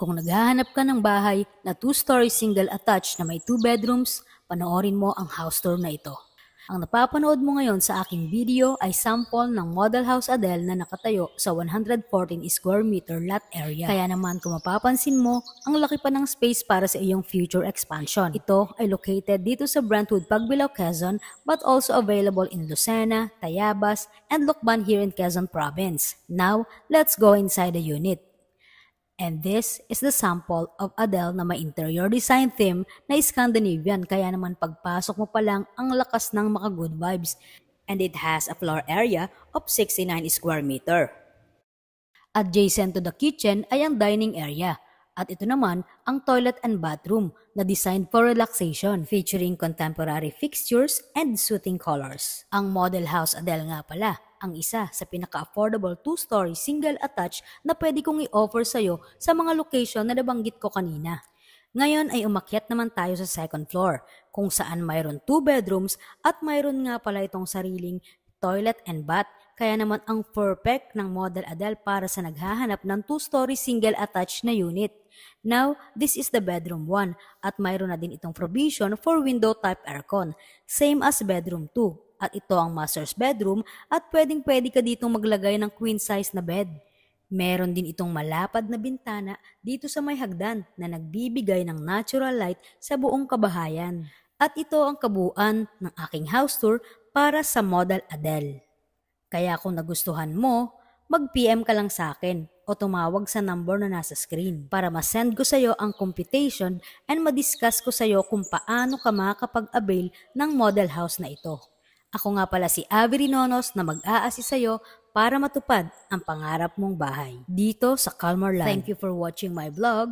Kung naghahanap ka ng bahay na two-story single attached na may two bedrooms, panoorin mo ang house tour na ito. Ang napapanood mo ngayon sa aking video ay sample ng Model House Adele na nakatayo sa 114 square meter lot area. Kaya naman kung mapapansin mo, ang laki pa ng space para sa iyong future expansion. Ito ay located dito sa Brentwood, Pagbilao, Quezon but also available in Lucena, Tayabas, and Lucban here in Quezon Province. Now, let's go inside the unit. And this is the sample of Adele na may interior design theme na Scandinavian kaya naman pagpasok mo pa lang ang lakas ng maka good vibes. And it has a floor area of 69 square meter. Adjacent to the kitchen ay ang dining area. At ito naman ang toilet and bathroom na designed for relaxation featuring contemporary fixtures and soothing colors. Ang model house Adele nga pala ang isa sa pinaka-affordable two-story single attached na pwede kong i-offer sa'yo sa mga location na nabanggit ko kanina. Ngayon ay umakyat naman tayo sa second floor kung saan mayroon two bedrooms at mayroon nga pala itong sariling toilet and bath kaya naman ang perfect ng Model Adele para sa naghahanap ng two-story single attached na unit. Now, this is the bedroom 1 at mayroon na din itong provision for window type aircon, same as bedroom 2 at ito ang master's bedroom at pwedeng pwede ka ditong maglagay ng queen size na bed. Meron din itong malapad na bintana dito sa may hagdan na nagbibigay ng natural light sa buong kabahayan. At ito ang kabuuan ng aking house tour para sa Model Adele. Kaya kung nagustuhan mo, mag-PM ka lang sa akin o tumawag sa number na nasa screen para ma-send ko sa iyo ang computation and ma-discuss ko sa iyo kung paano ka makakapag-avail ng model house na ito. Ako nga pala si Avery Nonos na mag-aasist sa'yo para matupad ang pangarap mong bahay dito sa Calmar Land. Thank you for watching my vlog.